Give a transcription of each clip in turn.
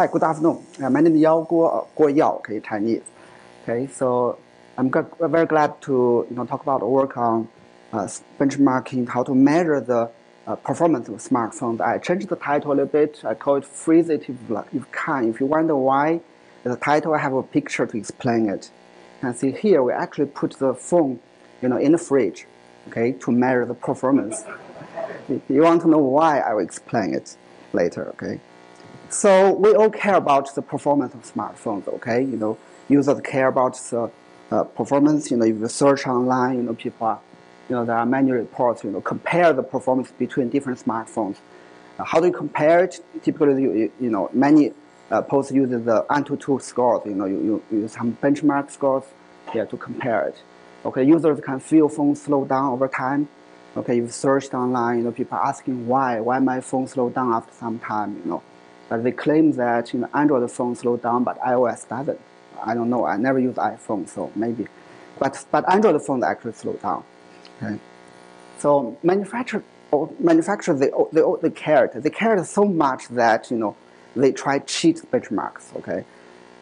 Hi, good afternoon. Uh, my name is Yao Guo, uh, Guo Yao, okay, Chinese. Okay, so I'm very glad to you know, talk about work on uh, benchmarking, how to measure the uh, performance of smartphones. I changed the title a little bit. I call it freeze it if you can. If you wonder why the title, I have a picture to explain it. And see here, we actually put the phone you know, in the fridge, okay, to measure the performance. if you want to know why, I will explain it later, okay. So we all care about the performance of smartphones, okay? You know, users care about the uh, performance. You know, if you search online, you know, people are, you know, there are many reports, you know, compare the performance between different smartphones. Uh, how do you compare it? Typically, you, you know, many uh, posts use the AnTuTu scores. You know, you, you use some benchmark scores here to compare it. Okay, users can feel phone slow down over time. Okay, you've searched online, you know, people are asking why, why my phone slow down after some time, you know. But they claim that you know, Android phone slow down, but iOS doesn't. I don't know. I never use iPhone, so maybe. But, but Android phones actually slow down. Okay. So manufacturer, manufacturers, they, they, they cared. They cared so much that, you know, they try cheat benchmarks, okay?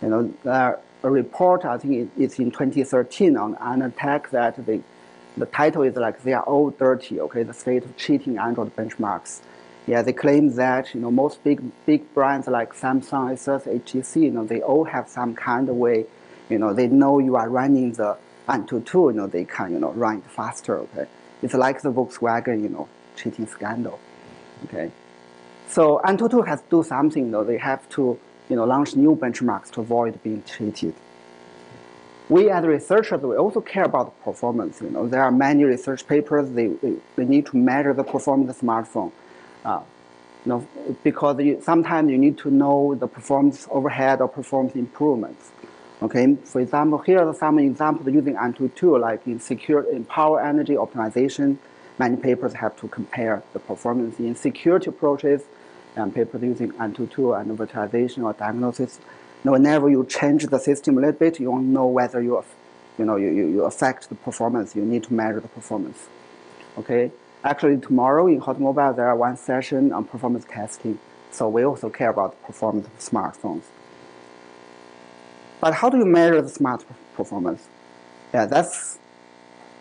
You know, there a report, I think it's in 2013 on AnandTech that they, the title is like, they are all dirty, okay? The state of cheating Android benchmarks. Yeah, they claim that you know most big big brands like Samsung, Asus, HTC, you know they all have some kind of way, you know they know you are running the AnTuTu, you know they can you know run it faster. Okay, it's like the Volkswagen you know cheating scandal. Okay, so AnTuTu has to do something though. They have to you know launch new benchmarks to avoid being cheated. We as researchers, we also care about performance. You know, there are many research papers. They, they, they need to measure the performance of the smartphone. Uh, you know, because you, sometimes you need to know the performance overhead or performance improvements. Okay, for example, here are some examples using AnTuTu, like in secure in power energy optimization. Many papers have to compare the performance in security approaches, and papers using AnTuTu and virtualization or diagnosis. Now, whenever you change the system a little bit, you won't know whether you, you know, you, you affect the performance. You need to measure the performance. Okay, Actually, tomorrow in Hot Mobile, there are one session on performance testing. So we also care about performance of smartphones. But how do you measure the smart performance? Yeah, that's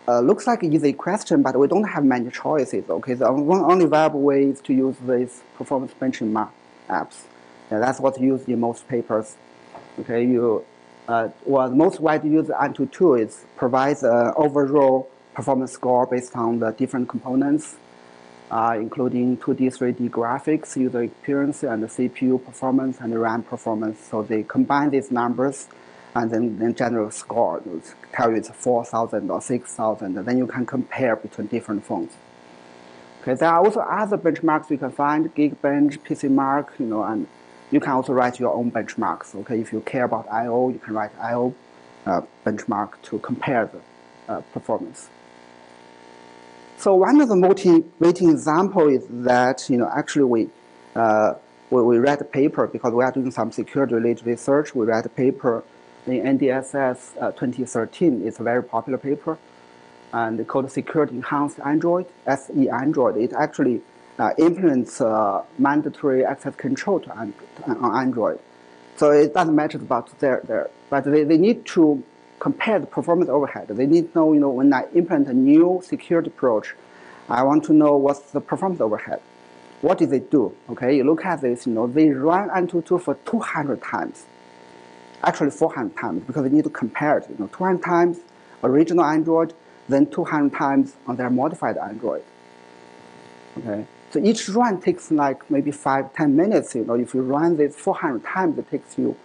uh, looks like an easy question, but we don't have many choices. Okay, the one only viable way is to use these performance benchmark apps. Yeah, that's what's used in most papers. Okay, you uh, well, the most widely used AnTuTu is provides an overall performance score based on the different components, uh, including 2D, 3D graphics, user experience, and the CPU performance and the RAM performance. So they combine these numbers and then, then generate a score. tell you it's 4,000 or 6,000. Then you can compare between different phones. Okay, there are also other benchmarks you can find, Geekbench, PCMark, you know, and you can also write your own benchmarks. Okay, if you care about I/O, you can write I/O uh, benchmark to compare the uh, performance. So one of the motivating example is that, you know, actually we, uh, we, we, read a paper because we are doing some security related research. We read a paper in NDSS uh, 2013. It's a very popular paper and called Security Enhanced Android, SE Android. It actually uh, implements uh, mandatory access control to, on Android. So it doesn't matter about but they, they need to compare the performance overhead. They need to know, you know, when I implement a new security approach, I want to know what's the performance overhead. What did they do? Okay, you look at this, you know, they run AnTuTu for 200 times. Actually 400 times because they need to compare it, you know, 200 times original Android, then 200 times on their modified Android. Okay, so each run takes like maybe five, 10 minutes, you know, if you run this 400 times, it takes you,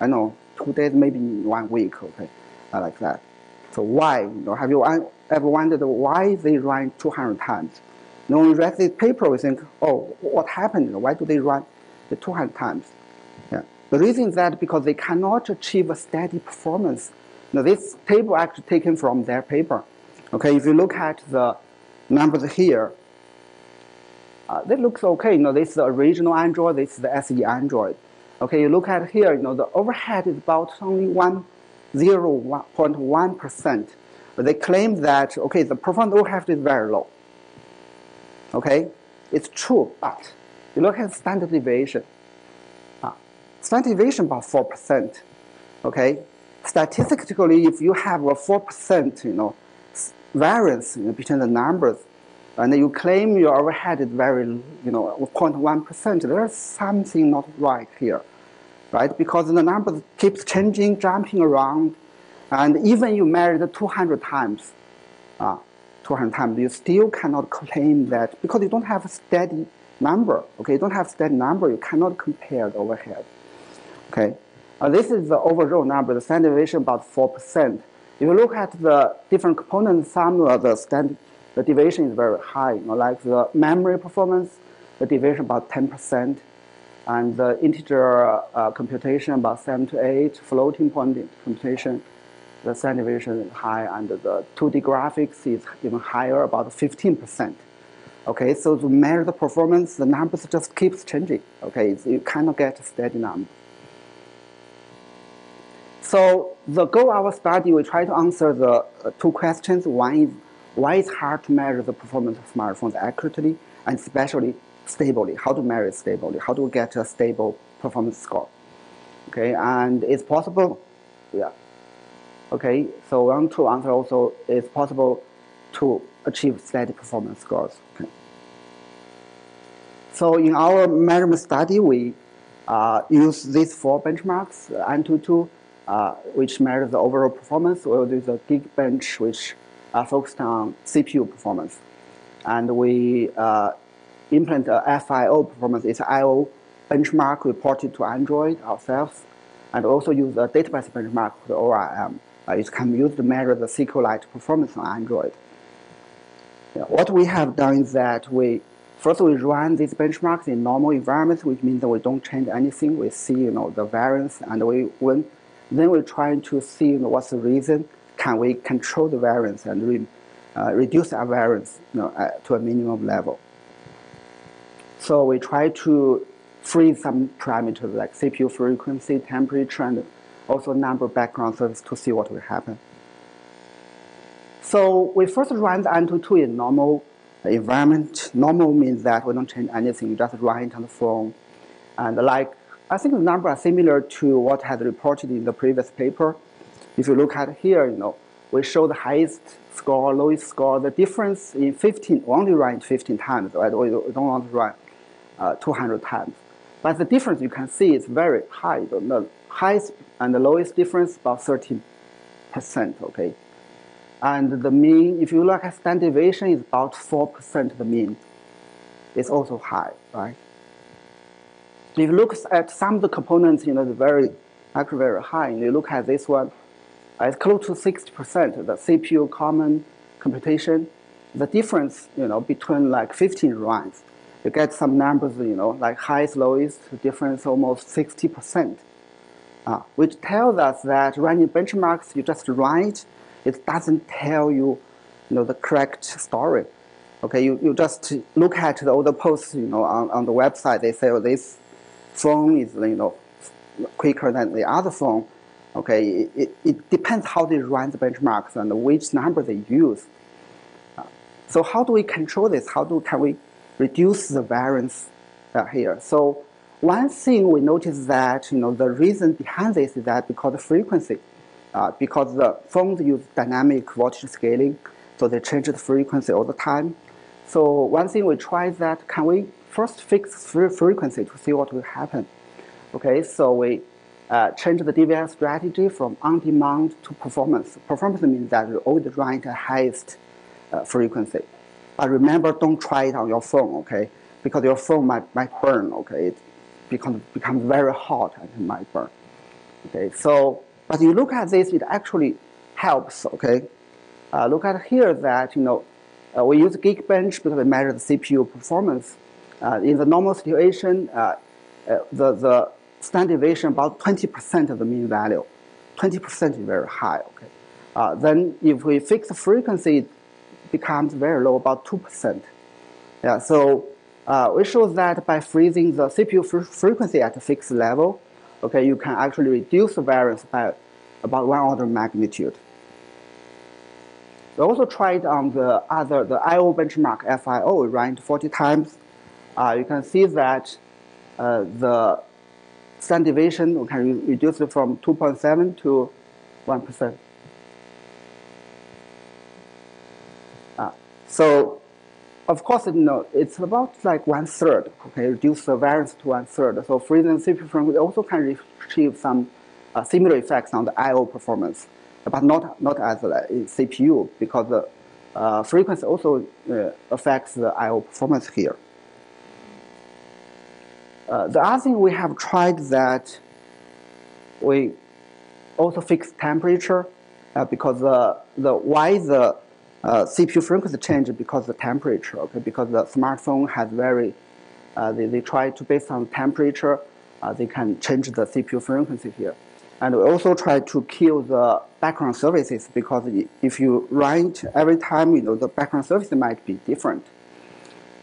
I know, two days, maybe one week, okay like that. So why? You know, have you ever wondered why they run 200 times? When we read this paper, we think, oh, what happened? why do they run the 200 times? Yeah. The reason is that because they cannot achieve a steady performance. Now, this table actually taken from their paper. Okay, if you look at the numbers here, uh, that looks okay. You know, this is the original Android, this is the SE Android. Okay, you look at here, you know, the overhead is about only one 0.1%. But they claim that, okay, the performance overhead is very low. Okay, it's true, but you look at standard deviation. Uh, standard deviation about 4%. Okay, statistically, if you have a 4%, you know, variance you know, between the numbers, and you claim your overhead is very, you know, 0.1%, there's something not right here, right? Because the numbers keeps changing, jumping around, and even you measure 200 times, uh, 200 times, you still cannot claim that because you don't have a steady number. Okay, you don't have steady number, you cannot compare the overhead. Okay, uh, this is the overall number. The standard deviation about four percent. If you look at the different components, some of the standard the deviation is very high. You know, like the memory performance, the deviation about ten percent, and the integer uh, computation about seven to eight, floating point computation the standard deviation is high, and the 2D graphics is even higher, about 15%. Okay, so to measure the performance, the numbers just keeps changing. Okay, you cannot get a steady number. So the goal of our study, we try to answer the uh, two questions. One is why it's hard to measure the performance of smartphones accurately and especially stably. How to measure stably? How to get a stable performance score? Okay, and it's possible. Yeah. Okay, so one to answer also is possible to achieve steady performance scores. Okay. So in our measurement study, we uh, use these four benchmarks, Antutu, uh, which measures the overall performance. We will use the Geekbench, which are focused on CPU performance. And we uh, implement a FIO performance. It's IO benchmark reported to Android ourselves, and also use a database benchmark, the ORM. Uh, it can be used to measure the SQLite performance on Android. Yeah, what we have done is that we first we run these benchmarks in normal environments, which means that we don't change anything. We see you know the variance, and we when then we're trying to see you know, what's the reason. Can we control the variance and re, uh, reduce our variance you know, uh, to a minimum level? So we try to freeze some parameters like CPU frequency, temperature, and also number of background service to see what will happen. So we first run the Antutu in normal environment. Normal means that we don't change anything, just run it on the phone. And like, I think the numbers are similar to what has reported in the previous paper. If you look at here, you know, we show the highest score, lowest score, the difference in 15, we only run 15 times, right? We don't want to run uh, 200 times. But the difference you can see is very high. The highest and the lowest difference about 13%, okay? And the mean, if you look at standard deviation, is about 4% of the mean. It's also high, right? If you look at some of the components, you know, they're very, actually very high. And you look at this one, it's close to 60%, the CPU common computation. The difference, you know, between like 15 runs, you get some numbers, you know, like highest, lowest, difference almost 60% uh, which tells us that running benchmarks, you just write, it, doesn't tell you, you know, the correct story. Okay, you, you just look at the other posts, you know, on, on the website, they say, oh, this phone is, you know, quicker than the other phone. Okay, it, it, it depends how they run the benchmarks and which number they use. Uh, so how do we control this? How do, can we reduce the variance uh, here? So one thing we noticed that you know the reason behind this is that because the frequency, uh, because the phones use dynamic voltage scaling, so they change the frequency all the time. So one thing we tried is that can we first fix frequency to see what will happen? Okay, so we uh, change the DVS strategy from on-demand to performance. Performance means that you always run at highest uh, frequency. But remember, don't try it on your phone, okay? Because your phone might, might burn, okay? It, becomes becomes very hot and it might burn. Okay, so but you look at this, it actually helps. Okay, uh, look at here that you know uh, we use Geekbench because we measure the CPU performance. Uh, in the normal situation, uh, uh, the the standard deviation about 20% of the mean value. 20% is very high. Okay, uh, then if we fix the frequency, it becomes very low, about 2%. Yeah, so uh, we show that by freezing the CPU fr frequency at a fixed level, okay, you can actually reduce the variance by about one order magnitude. We also tried on the other, the IO benchmark FIO, we ran it 40 times. Uh, you can see that uh, the standard deviation, we can re reduce it from 2.7 to 1%. So, of course, you know, it's about like one third, okay, reduce the variance to one third. So freezing CPU frequency also can achieve some uh, similar effects on the I.O. performance, but not, not as a CPU because the uh, frequency also uh, affects the I.O. performance here. Uh, the other thing we have tried that we also fix temperature uh, because the, the why the uh, CPU frequency change because the temperature, okay, because the smartphone has very, uh, they, they try to based on temperature, uh, they can change the CPU frequency here. And we also try to kill the background services because if you write every time, you know, the background service might be different.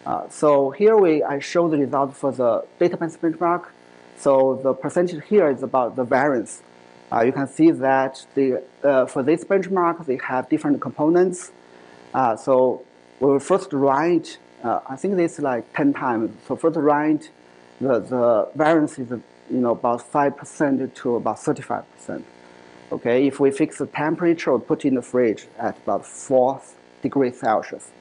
Uh, so here we I show the result for the database benchmark. So the percentage here is about the variance. Uh, you can see that the, uh, for this benchmark, they have different components. Uh, so we will first write, uh, I think this is like 10 times. So first write the, the variance is you know, about 5% to about 35%. Okay, if we fix the temperature or put in the fridge at about 4 degrees Celsius.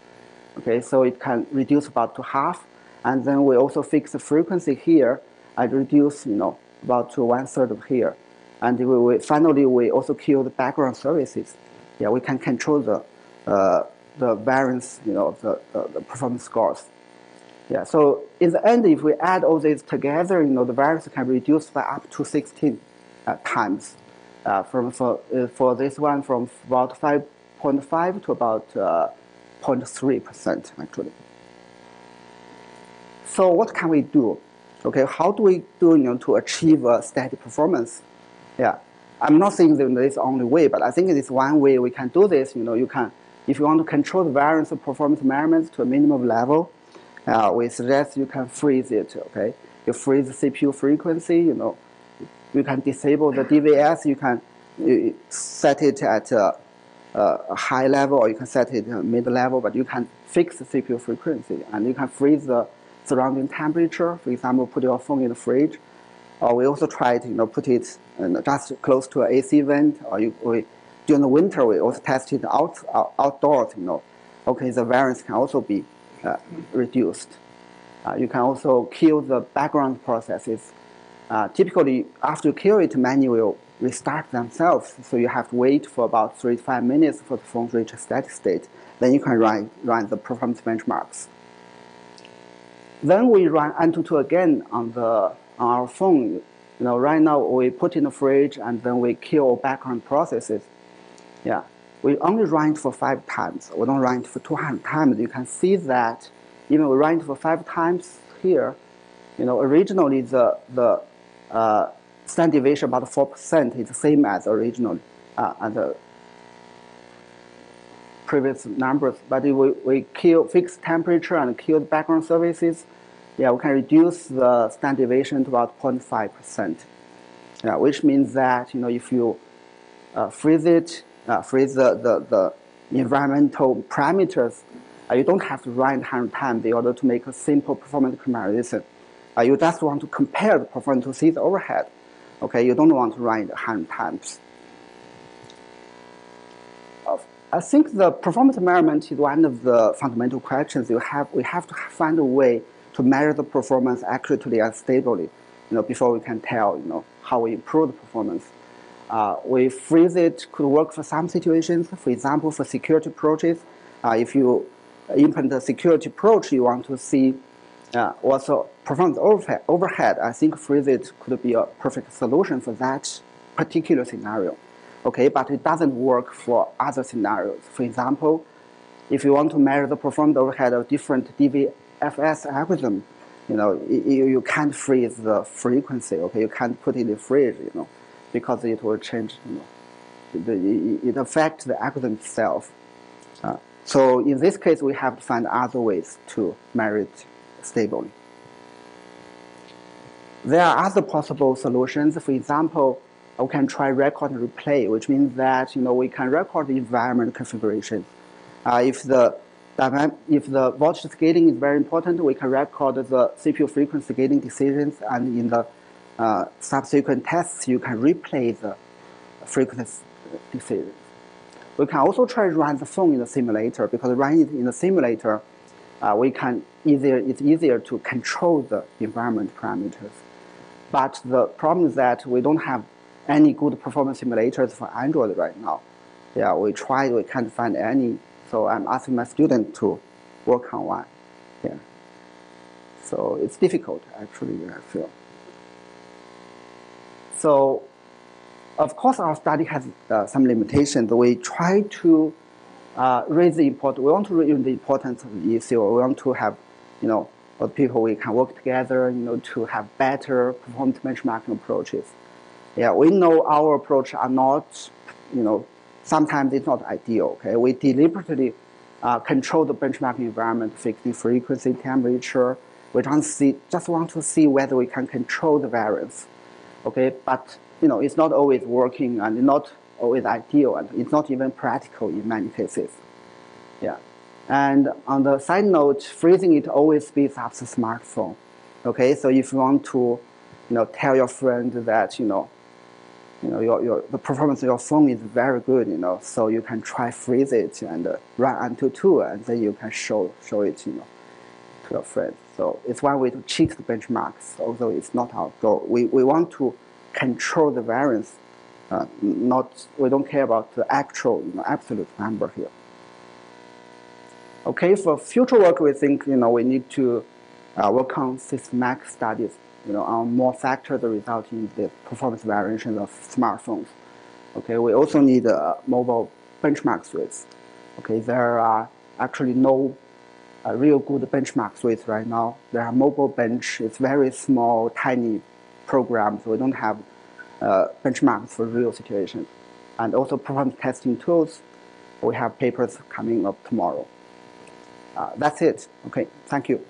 Okay, so it can reduce about to half. And then we also fix the frequency here and reduce, you know, about to one third of here. And we, we, finally, we also kill the background services. Yeah, we can control the, uh, the variance, you know, the, the, the, performance scores. Yeah, so in the end, if we add all these together, you know, the variance can be reduced by up to 16 uh, times. Uh, from for, uh, for this one, from about 5.5 to about uh, 0.3% actually. So what can we do? Okay, how do we do you know, to achieve a steady performance? Yeah, I'm not saying that this only way, but I think it is one way we can do this. You know, you can, if you want to control the variance of performance measurements to a minimum level, uh, we suggest you can freeze it. Okay, you freeze the CPU frequency. You know, you can disable the DVS. You can you set it at uh, uh, a high level or you can set it at a mid level, but you can fix the CPU frequency and you can freeze the surrounding temperature. For example, put your phone in the fridge. Or we also try to you know, put it just close to an AC vent. Or you, we, during the winter, we also tested out, out, outdoors. You know, okay, the variance can also be uh, reduced. Uh, you can also kill the background processes. Uh, typically, after you kill it, manually will restart themselves. So you have to wait for about three to five minutes for the phone to reach a steady state. Then you can run, run the performance benchmarks. Then we run Antutu again on, the, on our phone. You know, right now we put in the fridge and then we kill background processes. Yeah, we only run it for five times. We don't run it for 200 times. You can see that even we run it for five times here, you know, originally the, the uh, standard deviation about 4% is the same as original uh, and the previous numbers. But if we, we kill fixed temperature and kill the background services, yeah, we can reduce the standard deviation to about 0.5%. Yeah, which means that you know if you uh, freeze it, uh, freeze the, the, the environmental parameters, uh, you don't have to run 100 times in order to make a simple performance comparison. Uh, you just want to compare the performance to see the overhead. Okay, you don't want to run it 100 times. I think the performance measurement is one of the fundamental questions you have. We have to find a way to measure the performance accurately and stably, you know, before we can tell, you know, how we improve the performance. Uh, we freeze it could work for some situations. For example, for security approaches, uh, if you implement a security approach, you want to see uh, also performance overhead, I think freeze it could be a perfect solution for that particular scenario. Okay, but it doesn't work for other scenarios. For example, if you want to measure the performance overhead of different DVFS algorithm, you know, you, you can't freeze the frequency, okay? You can't put it in the fridge, you know, because it will change, you know, the, it affects the algorithm itself. Uh, so in this case, we have to find other ways to measure it stably. There are other possible solutions. For example, we can try record and replay, which means that you know we can record the environment configuration. Uh, if the if the voltage scaling is very important, we can record the CPU frequency scaling decisions, and in the uh, subsequent tests, you can replay the frequency decisions. We can also try to run the phone in the simulator because running it in the simulator, uh, we can easier, it's easier to control the environment parameters. But the problem is that we don't have any good performance simulators for Android right now. Yeah, we tried, we can't find any. So I'm asking my student to work on one. Yeah. So it's difficult, actually, I feel. So, of course, our study has uh, some limitations. We try to uh, raise the important. We want to raise the importance of the issue. We want to have, you know, people we can work together, you know, to have better performance benchmarking approaches. Yeah, we know our approach are not, you know, sometimes it's not ideal. Okay, we deliberately uh, control the benchmarking environment, fixing frequency, temperature. We don't see, just want to see whether we can control the variance. Okay, but you know, it's not always working and not always ideal, and it's not even practical in many cases. Yeah. And on the side note, freezing it always speeds up the smartphone. Okay, so if you want to, you know, tell your friend that you know, you know, your, your the performance of your phone is very good, you know, so you can try freeze it and uh, run Antutu, and then you can show show it, you know, your friends. So it's one way to cheat the benchmarks, although it's not our goal. We we want to control the variance, uh, not we don't care about the actual, you know, absolute number here. Okay, for future work, we think you know we need to uh, work on systematic studies, you know, on more factors resulting in the performance variations of smartphones. Okay, we also need uh, mobile benchmark suites. Okay, there are actually no uh, real good benchmark with right now. There are mobile bench. It's very small, tiny programs. We don't have uh, benchmarks for real situations. And also performance testing tools. We have papers coming up tomorrow. Uh, that's it. Okay, thank you.